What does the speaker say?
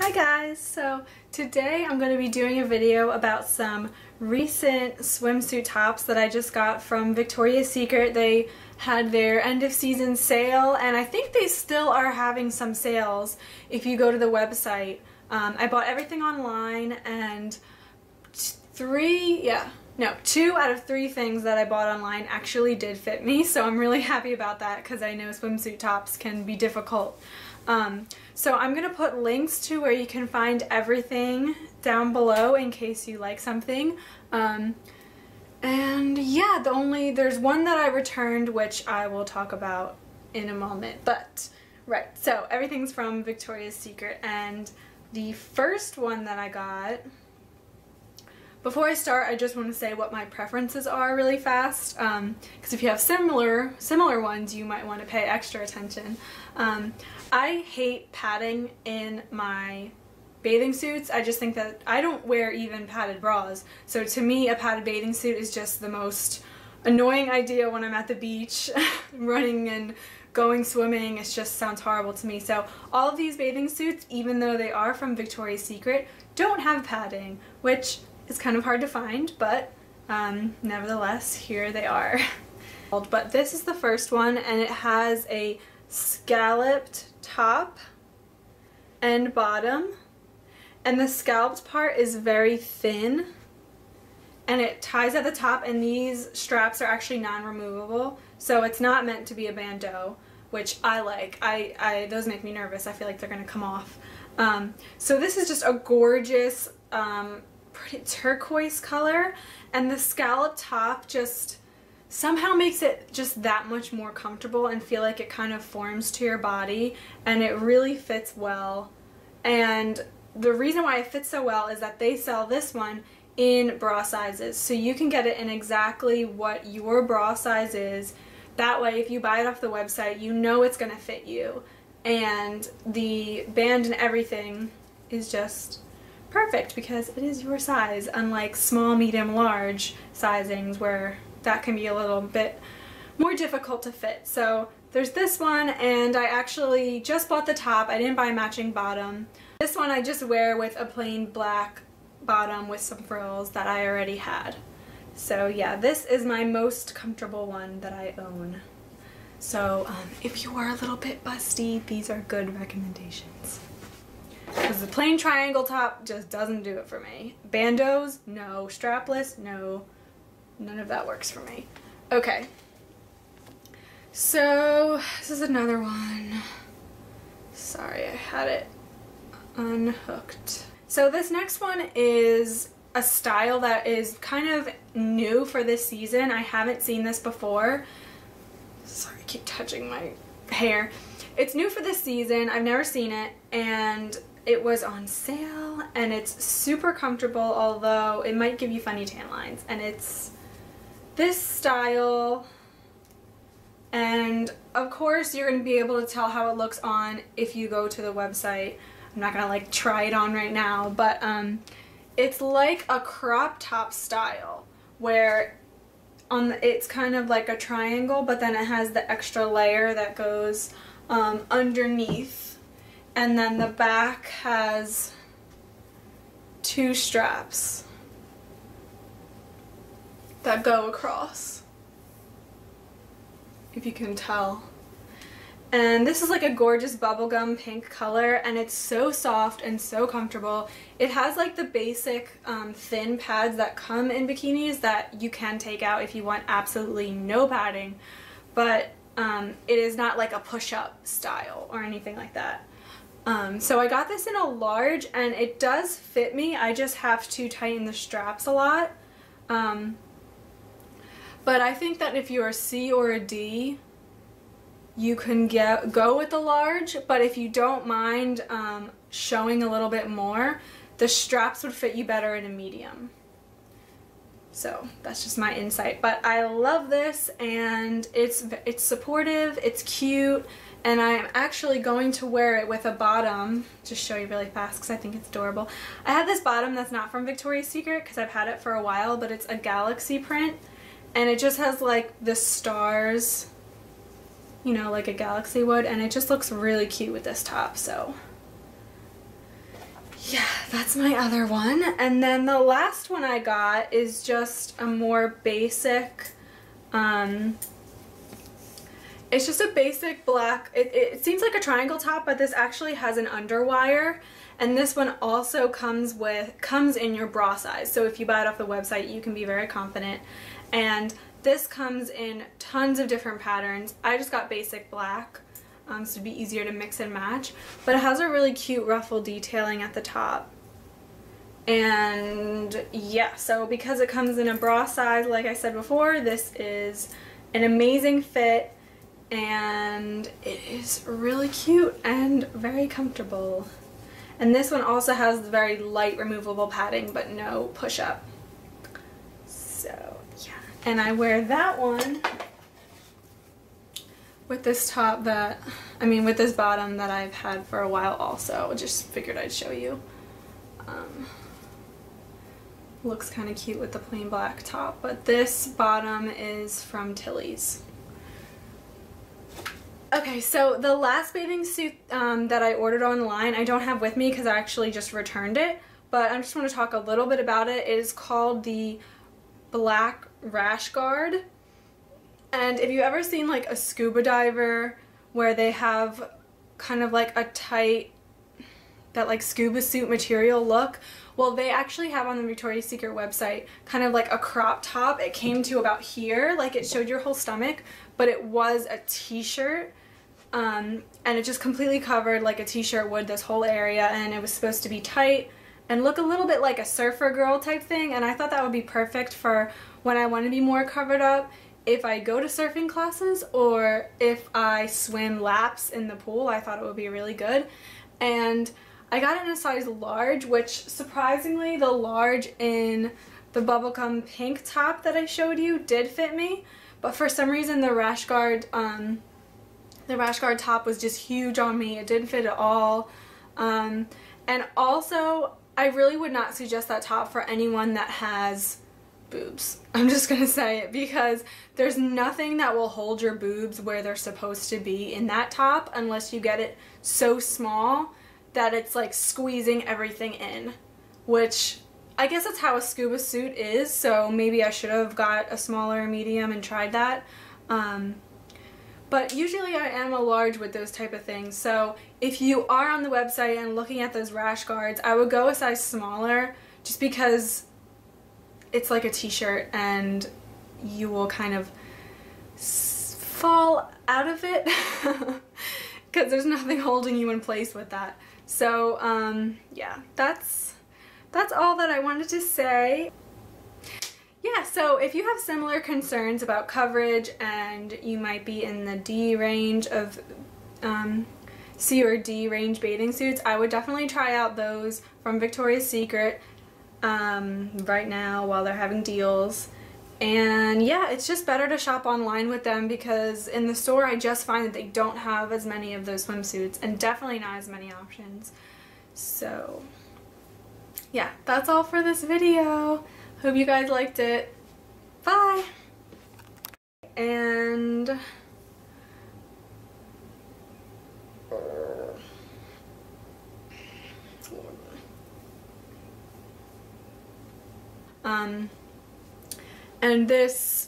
Hi guys! So today I'm going to be doing a video about some recent swimsuit tops that I just got from Victoria's Secret. They had their end of season sale and I think they still are having some sales if you go to the website. Um, I bought everything online and three, yeah, no, two out of three things that I bought online actually did fit me, so I'm really happy about that because I know swimsuit tops can be difficult. Um, so I'm going to put links to where you can find everything down below in case you like something. Um, and yeah, the only, there's one that I returned which I will talk about in a moment. But, right, so everything's from Victoria's Secret and the first one that I got before I start, I just want to say what my preferences are really fast, because um, if you have similar similar ones, you might want to pay extra attention. Um, I hate padding in my bathing suits. I just think that I don't wear even padded bras, so to me a padded bathing suit is just the most annoying idea when I'm at the beach running and going swimming. It just sounds horrible to me. So all of these bathing suits, even though they are from Victoria's Secret, don't have padding, which is kind of hard to find, but um, nevertheless, here they are. but this is the first one, and it has a scalloped top and bottom, and the scalloped part is very thin, and it ties at the top, and these straps are actually non-removable, so it's not meant to be a bandeau, which I like. I, I Those make me nervous. I feel like they're going to come off. Um, so this is just a gorgeous um, pretty turquoise color and the scallop top just somehow makes it just that much more comfortable and feel like it kind of forms to your body and it really fits well. And the reason why it fits so well is that they sell this one in bra sizes so you can get it in exactly what your bra size is. That way if you buy it off the website you know it's going to fit you. And the band and everything is just perfect because it is your size, unlike small, medium, large sizings where that can be a little bit more difficult to fit. So there's this one and I actually just bought the top. I didn't buy a matching bottom. This one I just wear with a plain black bottom with some frills that I already had. So yeah, this is my most comfortable one that I own. So um, if you are a little bit busty, these are good recommendations. Because the plain triangle top just doesn't do it for me. Bandeaus, no. Strapless, no. None of that works for me. Okay. So, this is another one. Sorry, I had it unhooked. So this next one is a style that is kind of new for this season. I haven't seen this before. Sorry, I keep touching my hair. It's new for this season. I've never seen it and it was on sale and it's super comfortable although it might give you funny tan lines. And it's this style. And of course you're going to be able to tell how it looks on if you go to the website. I'm not going to like try it on right now but um, it's like a crop top style where on the, it's kind of like a triangle but then it has the extra layer that goes um, underneath and then the back has two straps that go across if you can tell and this is like a gorgeous bubblegum pink color and it's so soft and so comfortable. It has like the basic um, thin pads that come in bikinis that you can take out if you want absolutely no padding but um, it is not like a push-up style or anything like that. Um, so I got this in a large and it does fit me. I just have to tighten the straps a lot. Um, but I think that if you're a C or a D, you can get go with the large. But if you don't mind um, showing a little bit more, the straps would fit you better in a medium. So that's just my insight. But I love this and it's it's supportive, it's cute, and I'm actually going to wear it with a bottom just show you really fast because I think it's adorable. I have this bottom that's not from Victoria's Secret because I've had it for a while but it's a galaxy print and it just has like the stars you know like a galaxy would and it just looks really cute with this top so yeah that's my other one. And then the last one I got is just a more basic, um, it's just a basic black, it, it seems like a triangle top, but this actually has an underwire. And this one also comes with, comes in your bra size. So if you buy it off the website, you can be very confident. And this comes in tons of different patterns. I just got basic black um, so it'd be easier to mix and match. But it has a really cute ruffle detailing at the top. And yeah, so because it comes in a bra size, like I said before, this is an amazing fit and it is really cute and very comfortable. And this one also has very light removable padding but no push-up. So yeah, and I wear that one with this top that, I mean with this bottom that I've had for a while also. Just figured I'd show you. Um, looks kind of cute with the plain black top. But this bottom is from Tilly's. Okay, so the last bathing suit um, that I ordered online, I don't have with me because I actually just returned it. But I just want to talk a little bit about it. It is called the Black Rash Guard. And if you ever seen like a scuba diver where they have kind of like a tight, that like scuba suit material look, well they actually have on the Victoria's Secret website kind of like a crop top. It came to about here, like it showed your whole stomach, but it was a t-shirt. Um, and it just completely covered like a t-shirt would this whole area and it was supposed to be tight and look a little bit like a surfer girl type thing and I thought that would be perfect for when I want to be more covered up if I go to surfing classes or if I swim laps in the pool, I thought it would be really good. And I got it in a size large, which surprisingly the large in the bubblegum pink top that I showed you did fit me. But for some reason the rash guard, um, the rash guard top was just huge on me. It didn't fit at all. Um, and also, I really would not suggest that top for anyone that has boobs. I'm just gonna say it because there's nothing that will hold your boobs where they're supposed to be in that top unless you get it so small that it's like squeezing everything in, which I guess that's how a scuba suit is, so maybe I should have got a smaller medium and tried that. Um, but usually I am a large with those type of things, so if you are on the website and looking at those rash guards, I would go a size smaller just because it's like a t-shirt and you will kind of fall out of it because there's nothing holding you in place with that. So um, yeah, that's that's all that I wanted to say. Yeah, so if you have similar concerns about coverage and you might be in the D range of um, C or D range bathing suits, I would definitely try out those from Victoria's Secret um, right now while they're having deals. And yeah, it's just better to shop online with them because in the store I just find that they don't have as many of those swimsuits and definitely not as many options. So yeah, that's all for this video. Hope you guys liked it. Bye! And... Um, and this,